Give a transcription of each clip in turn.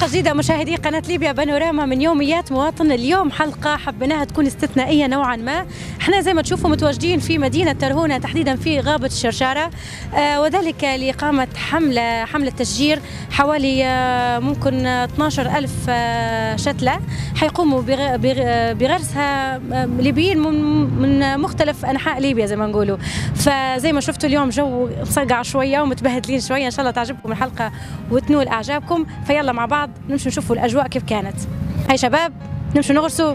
حلقة جديدة. مشاهدي قناة ليبيا بانوراما من يوميات مواطن اليوم. حلقة حبيناها تكون استثنائية نوعا ما. إحنا زي ما تشوفوا متواجدين في مدينة ترهونة تحديدا في غابة الشرشارة. آه وذلك لإقامة حملة حملة تشجير حوالي آه ممكن 12 ألف آه شتلة. حيقوموا بغ- بغرسها آه، ليبيين من, مختلف أنحاء ليبيا زي ما نقولوا. فزي ما شفتوا اليوم جو صقع شوية ومتبهدلين شوية. إن شاء الله تعجبكم الحلقة وتنول أعجابكم. فيلا مع بعض. نمشي نشوفوا الأجواء كيف كانت. هاي شباب نمشي نغرسوا.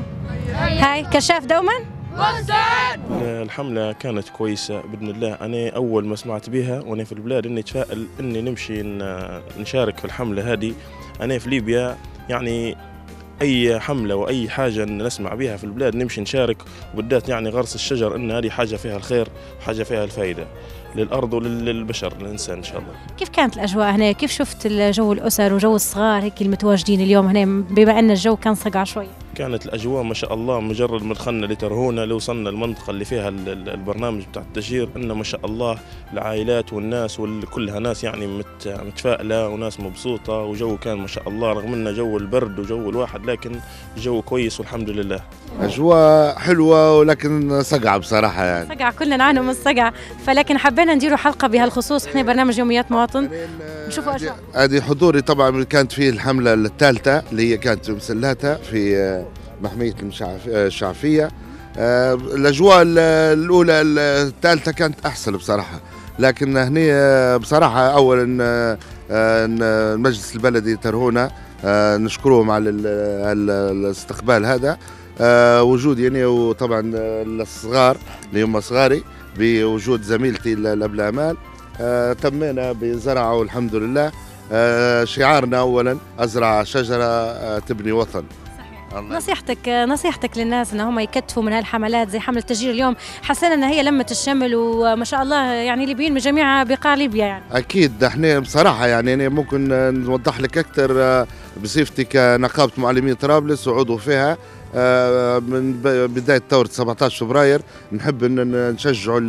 هاي كشاف دوما؟ الحملة كانت كويسة بإذن الله. أنا أول ما سمعت بها وأنا في البلاد إني أتفائل إني نمشي نشارك في الحملة هذه. أنا في ليبيا يعني أي حملة وأي حاجة نسمع بها في البلاد نمشي نشارك وبالذات يعني غرس الشجر إن هذه حاجة فيها الخير وحاجة فيها الفائدة للأرض وللبشر الإنسان إن شاء الله. كيف كانت الأجواء هنا؟ كيف شفت جو الأسر وجو الصغار هيك المتواجدين اليوم هنا؟ بما إن الجو كان صقع شوي. كانت الأجواء ما شاء الله مجرد ما دخلنا لترهونة لو وصلنا المنطقة اللي فيها ال- ال- البرنامج بتاع التشجير إن ما شاء الله العائلات والناس وكلها ناس يعني مت متفائلة وناس مبسوطة وجو كان ما شاء الله رغم إنه جو البرد وجو الواحد لكن جو كويس والحمد لله. أجواء حلوة ولكن صقعة بصراحة يعني. صقع كلنا نعانوا من الصقع فلكن حبينا نديروا حلقة بهالخصوص إحنا برنامج يوميات مواطن. نشوفوا أجواء. هذه حضوري طبعا كانت في الحملة الثالثة اللي هي كانت مسلاتة في آه، محمية آه، الشعفية. آه، الأجواء ال- الأولى ال- الثالثة كانت أحسن بصراحة. لكن آه، بصراحة اولا المجلس البلدي ترهونه آه، نشكرهم على ال- على الاستقبال هذا. وجود يعني وطبعا الصغار اللي هم صغاري بوجود زميلتي ال- الابل أمال. آه، تمينا بزرعه والحمد لله. آه، شعارنا اولا أزرع شجرة آه، تبني وطن. الله نصيحتك نصيحتك للناس إن هم يكتفوا من هالحملات زي حملة تشجير اليوم. حسينا ان هي لمت الشمل وما شاء الله يعني ليبيين من جميع بقاع ليبيا يعني. أكيد. إحنا بصراحة يعني أنا ممكن آه، نوضح لك أكثر بصفتي كنقابه معلمين طرابلس وعضو فيها. آه، من ب- بداية ثوره 17 فبراير نحب إن نشجعوا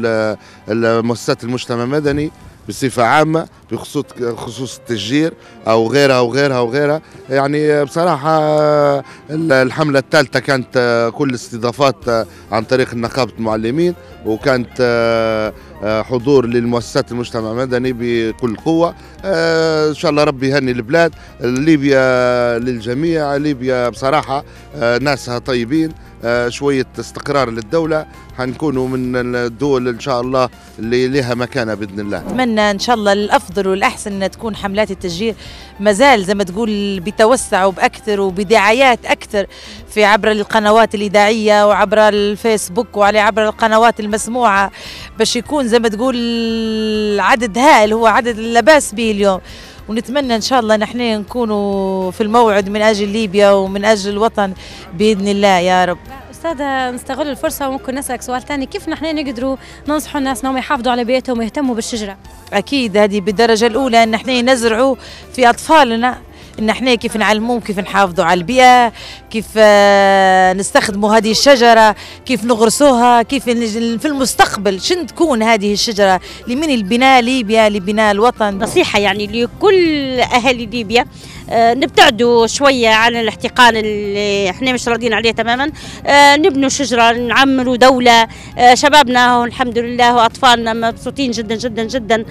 المؤسسات المجتمع المدني بصفة عامة بخصوص خصوص التشجير أو غيرها أو غيرها أو غيرها. يعني بصراحة آه، الحملة الثالثة كانت آه، كل استضافات آه، عن طريق نقابه المعلمين وكانت آه، آه، حضور للمؤسسات المجتمع المدني بكل قوة. آه، إن شاء الله ربي يهني البلاد. ليبيا للجميع ليبيا بصراحة آه، ناسها طيبين. آه، شوية استقرار للدولة. حنكونوا من الدول إن شاء الله اللي لها مكانة بإذن الله. نتمنى إن شاء الله الأفضل والأحسن إن تكون حملات التشجير مازال زي ما تقول بتوسع وبأكثر وبدعايات أكثر في عبر القنوات الإذاعية وعبر الفيسبوك وعلى عبر القنوات المسموعة. باش يكون زي ما تقول عدد هائل هو عدد لا بأس به اليوم. ونتمنى إن شاء الله نحن نكونوا في الموعد من أجل ليبيا ومن أجل الوطن بإذن الله يا رب. أستاذة نستغل الفرصة وممكن نسألك سؤال ثاني. كيف نحن نقدروا ننصحوا الناس إنهم يحافظوا على بيئتهم ويهتموا بالشجرة؟ أكيد هذه بالدرجة الأولى أن إحنا نزرعوا في أطفالنا إن إحنا كيف نعلموهم كيف نحافظوا على البيئة كيف آه، نستخدموا هذه الشجرة كيف نغرسوها كيف في المستقبل شن تكون هذه الشجرة؟ لمن البناء؟ ليبيا لبناء الوطن؟ نصيحة يعني لكل أهالي ليبيا آه، نبتعدوا شوية عن الاحتقان اللي إحنا مش راضيين عليه تماما. آه، نبنوا شجرة نعمروا دولة. آه، شبابنا الحمد لله وأطفالنا مبسوطين جدا جدا جدا.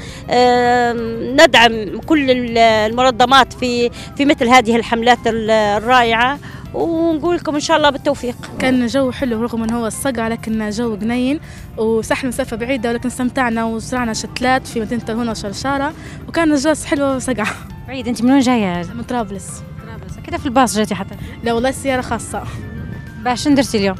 ندعم كل ال- المنظمات في في مثل هذه الحملات ال- الرائعة ونقول لكم إن شاء الله بالتوفيق. كان جو حلو رغم إن هو الصقع لكن جو جنين وسحنا مسافة بعيدة ولكن استمتعنا وزرعنا شتلات في مدينة هنا وشرشاره وكان الجو حلو وصقع. بعيد أنت من وين جاية؟ من طرابلس. كده في الباص جيتي حتى. لا والله سيارة خاصة. باهي شن درتي اليوم؟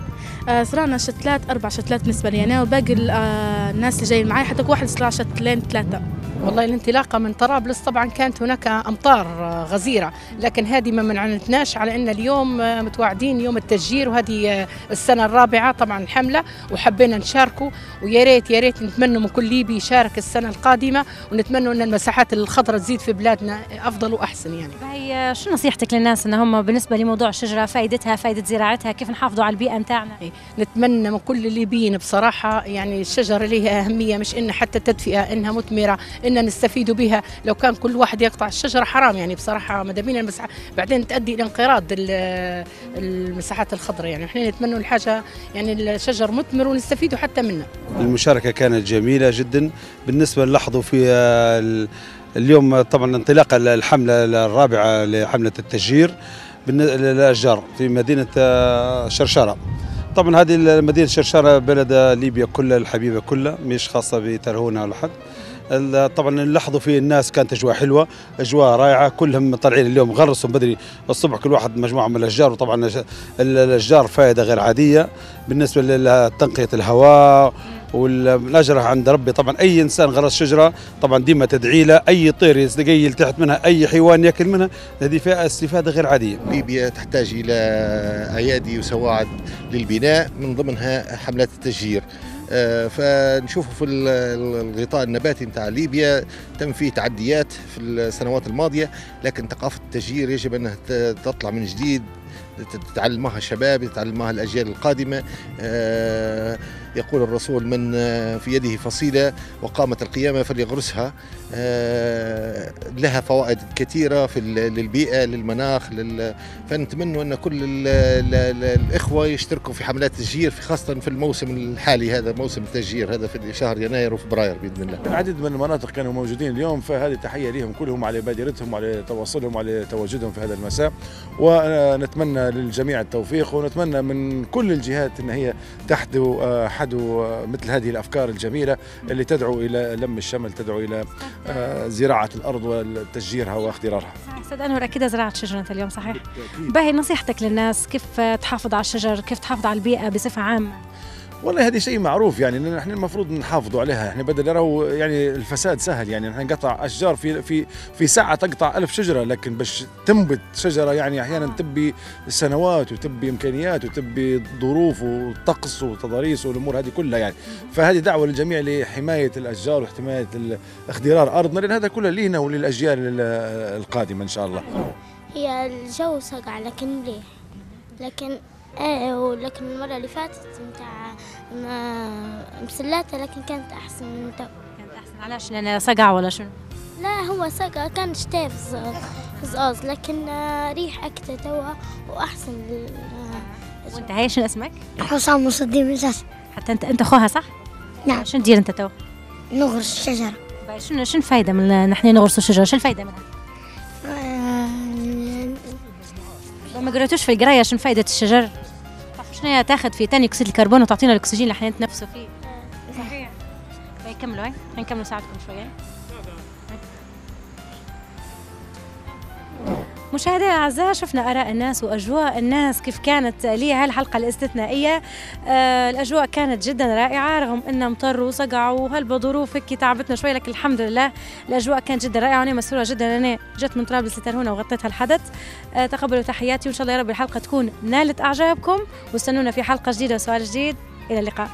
آه، زرعنا شتلات أربع شتلات بالنسبة لي أنا وباقي ال- آه، الناس اللي جايين معي حتى كل واحد زرع شتلين ثلاثة. والله الانطلاقة من طرابلس طبعا كانت هناك أمطار آه، غزيرة لكن هذه ما منعنتناش على أن اليوم متواعدين يوم التشجير وهذه السنة الرابعة طبعا الحملة وحبينا نشاركوا. ويا ريت يا ريت نتمنى من كل ليبي يشارك السنة القادمة ونتمنى أن المساحات الخضراء تزيد في بلادنا أفضل وأحسن يعني. هي شو نصيحتك للناس إن هم بالنسبة لموضوع الشجرة فائدتها فائده زراعتها كيف نحافظوا على البيئة متاعنا نتمنى من كل الليبيين بصراحة يعني الشجرة لها أهمية مش إن حتى تدفئة إنها مثمرة ان نستفيدوا بها. لو كان كل واحد يقطع الشجرة حرام يعني بصراحة ماذا بينا المساحه بعدين تؤدي إلى انقراض ال- المساحات الخضراء. يعني إحنا نتمنوا الحاجة يعني الشجر مثمر ونستفيدوا حتى منه. المشاركة كانت جميلة جدا. بالنسبة لاحظوا في ال- اليوم طبعا انطلاق الحملة الرابعة لحملة التشجير للأشجار في مدينة آه، شرشرة طبعا هذه مدينة شرشرة بلد ليبيا كلها الحبيبة كلها مش خاصة بترهونة ولا حد. طبعا لاحظوا فيه الناس كانت أجواء حلوة أجواء رائعة كلهم طالعين اليوم غرسوا بدري الصبح كل واحد مجموعة من الأشجار وطبعا الأشجار فائده غير عادية. بالنسبة لتنقية الهواء والأجرة عند ربي. طبعا أي إنسان غرس شجرة طبعا ديما تدعي له أي طير يستقي يلتحت منها أي حيوان يأكل منها هذه فيها استفادة غير عادية. ليبيا تحتاج إلى أيادي وسواعد للبناء من ضمنها حملات التشجير. آه، فنشوفوا في ال- ال- الغطاء النباتي نتاع ليبيا تم فيه تعديات في السنوات الماضية لكن ثقافة التشجير يجب أنها ت- تطلع من جديد. تتعلمها الشباب يتعلمها الأجيال القادمة. آه، يقول الرسول من آه، في يده فصيلة وقامت القيامة فليغرسها. آه، لها فوائد كثيرة في للبيئة للمناخ لل... فنتمنى أن كل ال ال ال الإخوة يشتركوا في حملات التشجير خاصة في الموسم الحالي هذا موسم التشجير هذا في شهر يناير وفبراير بإذن الله. العديد من المناطق كانوا موجودين اليوم فهذه تحية لهم كلهم على بادرتهم وعلى تواصلهم وعلى تواجدهم في هذا المساء. ونتمنى للجميع التوفيق ونتمنى من كل الجهات أن هي تحدو آه، حدو آه، مثل هذه الأفكار الجميلة اللي تدعو إلى لم الشمل تدعو إلى آه، زراعة الأرض وتشجيرها واخضرارها أستاذ أنور أكيد زرعت شجرة اليوم صحيح. باهي نصيحتك للناس كيف تحافظ على الشجر؟ كيف تحافظ على البيئة بصفة عامة؟ والله هذه شيء معروف يعني إن إحنا المفروض نحافظوا عليها. إحنا بدل نروا يعني الفساد سهل يعني إحنا نقطع أشجار في في في ساعة تقطع ألف شجرة لكن باش تنبت شجرة يعني أحيانا تبي سنوات وتبي إمكانيات وتبي ظروف وطقس وتضاريس والأمور هذه كلها يعني. فهذه دعوة للجميع لحماية الأشجار وحمايه اخضرار أرضنا لأن هذا كله لينا وللأجيال ال- القادمة إن شاء الله. هي الجو سقع لكن مليح لكن إيه ولكن المرة اللي فاتت متاع ما- مسلاتة لكن كانت أحسن من تو كانت أحسن. علاش؟ لأن سقع ولا شنو؟ لا هو سقع كان شتاء في زقاز لكن آه، ريح أكتر توا وأحسن آه، وأنت هاي شنو اسمك؟ حسام مصدي من جاس حتى انت أنت اخوها صح؟ نعم. شنو تدير أنت تو نغرس شجرة باهي شنو شنو الفايدة من نحن نغرسوا شجره شنو الفايدة منها؟ ما قريتوش في القراية شنو فايدة الشجر؟ شنو هي تاخذ في ثاني أكسيد الكربون وتعطينا الأكسجين اللي إحنا نتنفسوا فيه؟ صحيح. باهي كملوا هاي نكملوا ساعتكم شوية. مشاهدينا الأعزاء شفنا آراء الناس وأجواء الناس كيف كانت لي هالحلقة الاستثنائية. آه الأجواء كانت جدا رائعة رغم انه مطر وصقع وهالظروف هيك تعبتنا شوي لكن الحمد لله الأجواء كانت جدا رائعة وأنا مسرورة جدا أنا جت من طرابلس لترهونة وغطيت هالحدث. آه تقبلوا تحياتي وإن شاء الله يا رب الحلقة تكون نالت أعجابكم واستنونا في حلقة جديدة وسؤال جديد. إلى اللقاء.